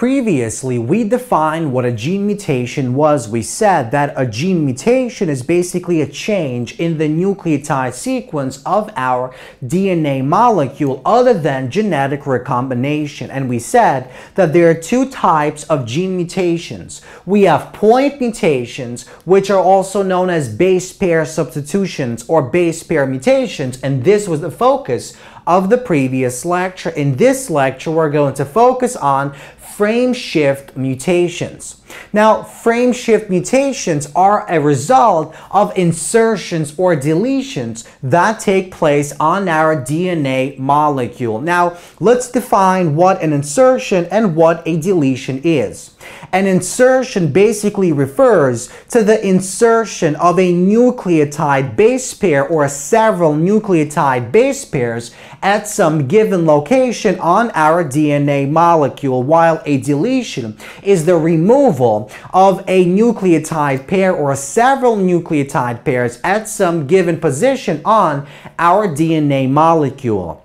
Previously, we defined what a gene mutation was. We said that a gene mutation is basically a change in the nucleotide sequence of our DNA molecule other than genetic recombination. And we said that there are two types of gene mutations. We have point mutations, which are also known as base pair substitutions or base pair mutations. And this was the focus of the previous lecture. In this lecture, we're going to focus on frame shift mutations. Now, frame shift mutations are a result of insertions or deletions that take place on our DNA molecule. Now, let's define what an insertion and what a deletion is. An insertion basically refers to the insertion of a nucleotide base pair or several nucleotide base pairs at some given location on our DNA molecule, while a deletion is the removal of a nucleotide pair or several nucleotide pairs at some given position on our DNA molecule.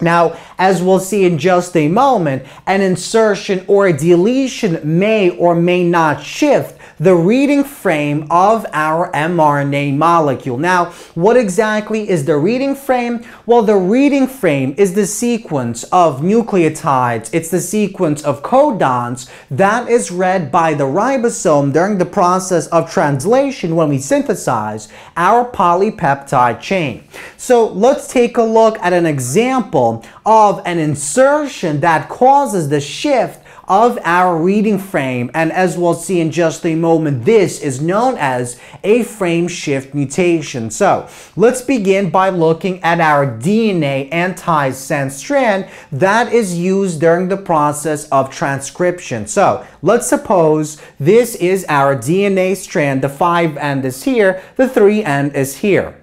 Now, as we'll see in just a moment, an insertion or a deletion may or may not shift the reading frame of our mRNA molecule. Now, what exactly is the reading frame? Well, the reading frame is the sequence of nucleotides. It's the sequence of codons that is read by the ribosome during the process of translation when we synthesize our polypeptide chain. So let's take a look at an example of an insertion that causes the shift of our reading frame and as we'll see in just a moment this is known as a frame shift mutation. So let's begin by looking at our DNA antisense strand that is used during the process of transcription. So let's suppose this is our DNA strand, the 5 end is here, the 3 end is here.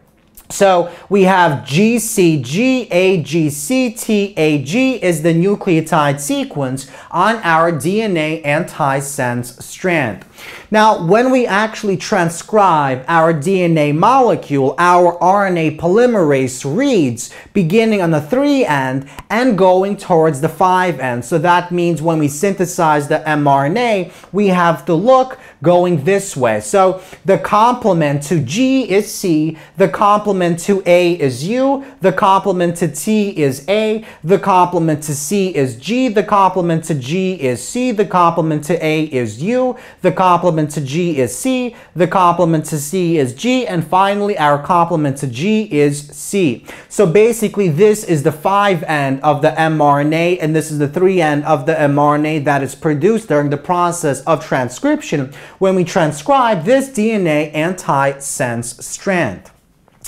So we have GCG, AGC, TAG is the nucleotide sequence on our DNA antisense strand. Now, when we actually transcribe our DNA molecule, our RNA polymerase reads beginning on the 3 end and going towards the 5 end. So that means when we synthesize the mRNA, we have to look going this way. So the complement to G is C, the complement to A is U, the complement to T is A, the complement to C is G, the complement to G is C, the complement to A is U, the complement complement to G is C, the complement to C is G, and finally our complement to G is C. So basically this is the 5 end of the mRNA and this is the 3 end of the mRNA that is produced during the process of transcription when we transcribe this DNA antisense strand.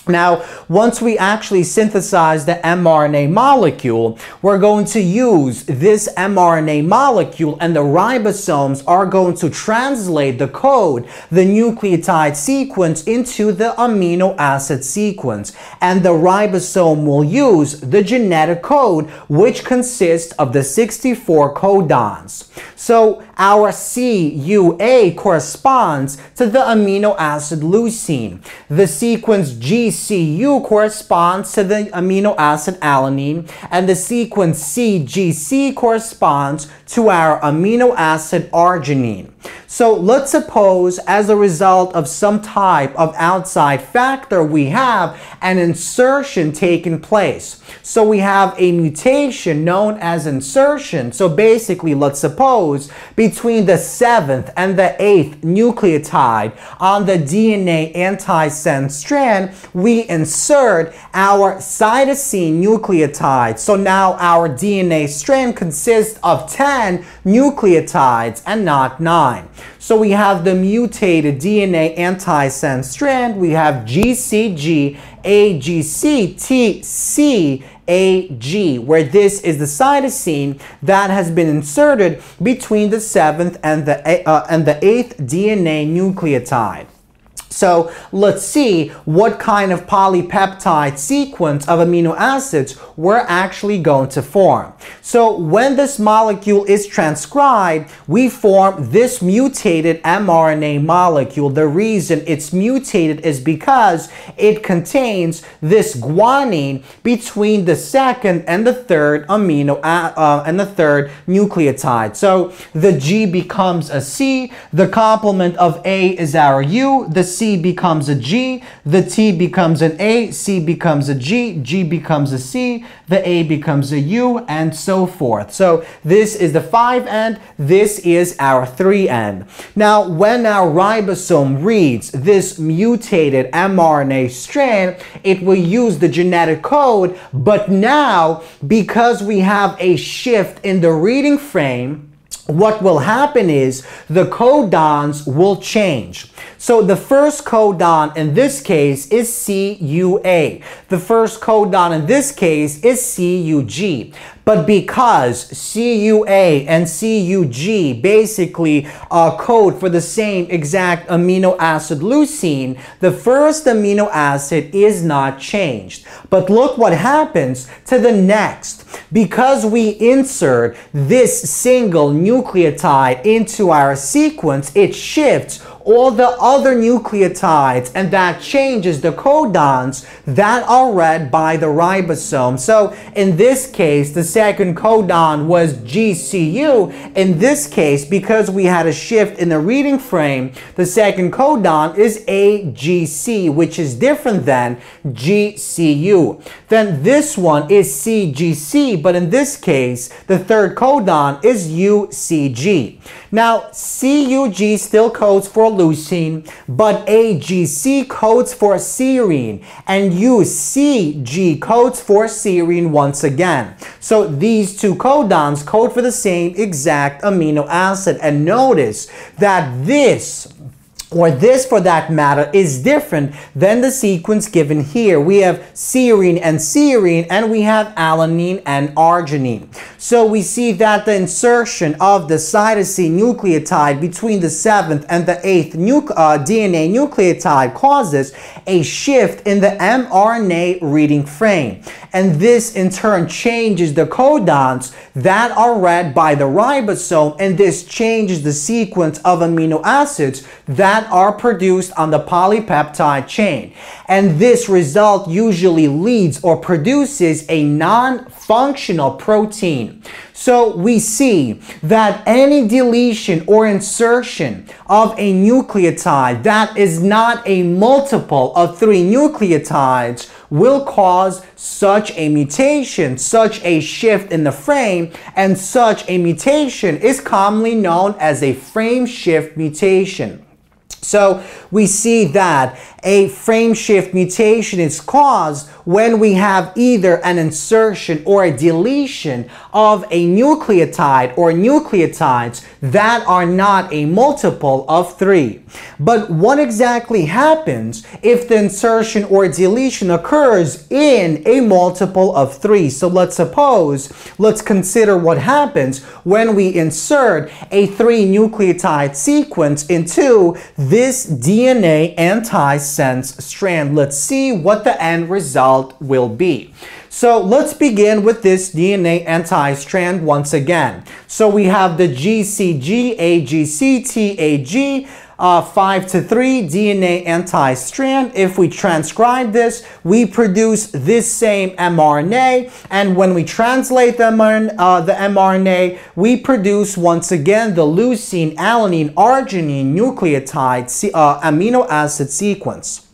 Now, once we actually synthesize the mRNA molecule, we're going to use this mRNA molecule and the ribosomes are going to translate the code, the nucleotide sequence into the amino acid sequence. And the ribosome will use the genetic code, which consists of the 64 codons. So our CUA corresponds to the amino acid leucine. The sequence GCU corresponds to the amino acid alanine, and the sequence CGC corresponds to our amino acid arginine. So let's suppose as a result of some type of outside factor, we have an insertion taking place. So we have a mutation known as insertion. So basically, let's suppose between the seventh and the eighth nucleotide on the DNA antisense strand, we insert our cytosine nucleotide. So now our DNA strand consists of 10 nucleotides and not 9. So we have the mutated DNA antisense strand. We have GCG, AGC, TC, AG, where this is the cytosine that has been inserted between the seventh and the, uh, and the eighth DNA nucleotide. So let's see what kind of polypeptide sequence of amino acids we're actually going to form. So when this molecule is transcribed, we form this mutated mRNA molecule. The reason it's mutated is because it contains this guanine between the second and the third amino uh, and the third nucleotide. So the G becomes a C, the complement of A is our U, the C becomes a G, the T becomes an A, C becomes a G, G becomes a C, the A becomes a U, and so forth. So this is the 5 end, this is our 3 end. Now, when our ribosome reads this mutated mRNA strand, it will use the genetic code, but now, because we have a shift in the reading frame, what will happen is the codons will change. So the first codon in this case is CUA. The first codon in this case is CUG. But because CUA and CUG basically uh, code for the same exact amino acid leucine, the first amino acid is not changed. But look what happens to the next. Because we insert this single nucleotide into our sequence, it shifts all the other nucleotides and that changes the codons that are read by the ribosome. So in this case, the second codon was GCU. In this case, because we had a shift in the reading frame, the second codon is AGC, which is different than GCU. Then this one is CGC, but in this case, the third codon is UCG. Now, CUG still codes for leucine, but AGC codes for serine, and UCG codes for serine once again. So these two codons code for the same exact amino acid, and notice that this or this for that matter, is different than the sequence given here. We have serine and serine, and we have alanine and arginine. So we see that the insertion of the cytosine nucleotide between the seventh and the eighth nu uh, DNA nucleotide causes a shift in the mRNA reading frame. And this in turn changes the codons that are read by the ribosome, and this changes the sequence of amino acids that are produced on the polypeptide chain. And this result usually leads or produces a non-functional protein. So we see that any deletion or insertion of a nucleotide that is not a multiple of three nucleotides will cause such a mutation, such a shift in the frame, and such a mutation is commonly known as a frame shift mutation. So we see that a frame shift mutation is caused when we have either an insertion or a deletion of a nucleotide or nucleotides that are not a multiple of three. But what exactly happens if the insertion or deletion occurs in a multiple of three? So let's suppose, let's consider what happens when we insert a three nucleotide sequence into this DNA antisense strand. Let's see what the end result will be. So let's begin with this DNA anti-strand once again. So we have the GCG, AGC, TAG, uh, 5 to 3 DNA anti-strand. If we transcribe this, we produce this same mRNA. And when we translate the, uh, the mRNA, we produce once again the leucine, alanine, arginine nucleotide uh, amino acid sequence.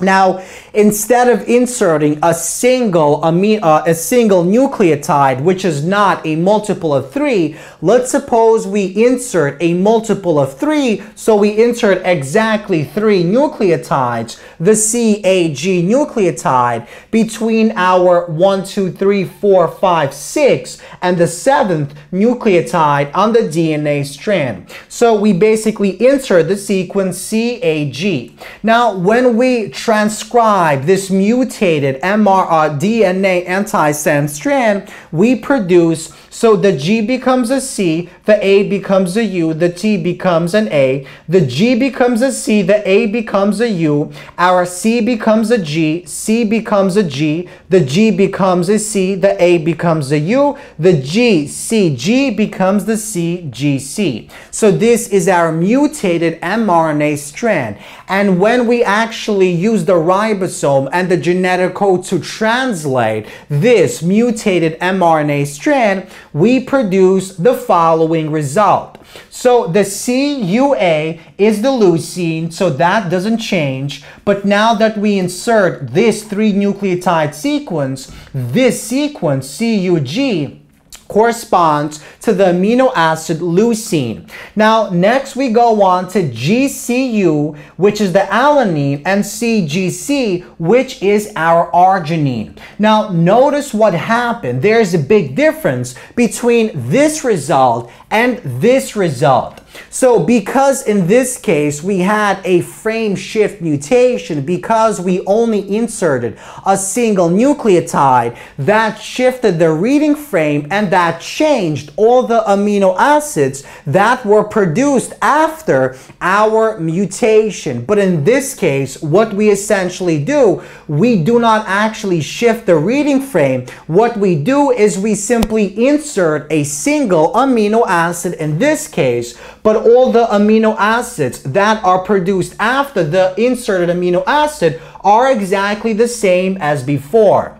Now, instead of inserting a single uh, a single nucleotide, which is not a multiple of three, let's suppose we insert a multiple of three, so we insert exactly three nucleotides. The CAG nucleotide between our 1, 2, 3, 4, 5, 6 and the seventh nucleotide on the DNA strand. So we basically insert the sequence CAG. Now, when we transcribe this mutated MR, DNA antisense strand, we produce so the G becomes a C, the A becomes a U, the T becomes an A, the G becomes a C, the A becomes a U, our C becomes a G, C becomes a G, the G becomes a C, the A becomes a U, the G, C, G becomes the C, G, C. So this is our mutated mRNA strand. And when we actually use the ribosome and the genetic code to translate this mutated mRNA strand, we produce the following result. So the CUA is the leucine, so that doesn't change. But now that we insert this three nucleotide sequence, this sequence, CUG, corresponds to the amino acid leucine. Now, next we go on to GCU, which is the alanine, and CGC, which is our arginine. Now, notice what happened. There's a big difference between this result and this result. So because in this case we had a frame shift mutation, because we only inserted a single nucleotide, that shifted the reading frame and that changed all the amino acids that were produced after our mutation. But in this case, what we essentially do, we do not actually shift the reading frame. What we do is we simply insert a single amino acid in this case, but all the amino acids that are produced after the inserted amino acid are exactly the same as before.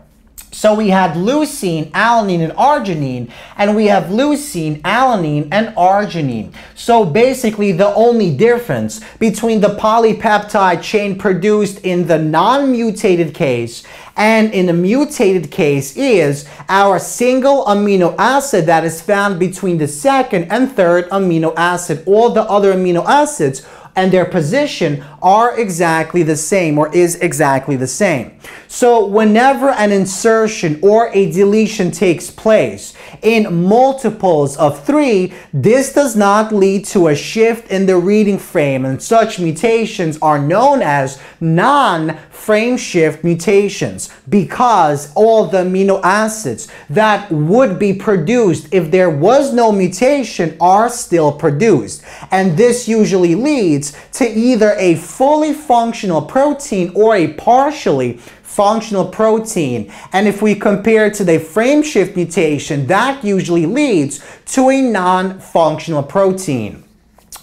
So we had leucine, alanine, and arginine, and we have leucine, alanine, and arginine. So basically the only difference between the polypeptide chain produced in the non-mutated case and in the mutated case is our single amino acid that is found between the second and third amino acid. All the other amino acids and their position are exactly the same or is exactly the same. So whenever an insertion or a deletion takes place in multiples of three, this does not lead to a shift in the reading frame and such mutations are known as non-frame shift mutations because all the amino acids that would be produced if there was no mutation are still produced. And this usually leads to either a fully functional protein or a partially functional protein. And if we compare it to the frame shift mutation, that usually leads to a non-functional protein.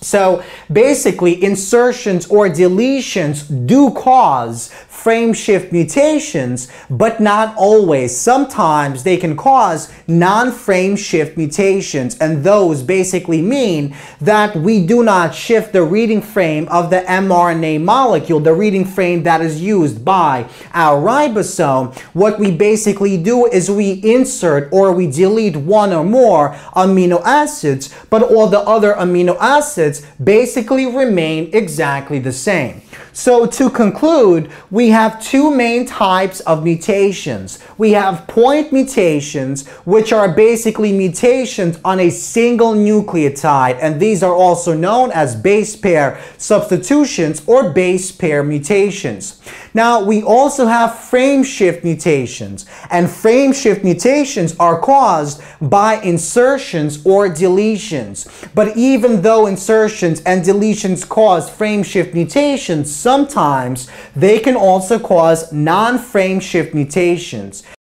So basically, insertions or deletions do cause frame shift mutations, but not always. Sometimes they can cause non-frame shift mutations, and those basically mean that we do not shift the reading frame of the mRNA molecule, the reading frame that is used by our ribosome. What we basically do is we insert or we delete one or more amino acids, but all the other amino acids basically remain exactly the same. So to conclude, we have two main types of mutations. We have point mutations, which are basically mutations on a single nucleotide, and these are also known as base pair substitutions or base pair mutations. Now, we also have frame shift mutations, and frame shift mutations are caused by insertions or deletions. But even though insertions and deletions cause frame shift mutations, sometimes they can also cause non-frame shift mutations.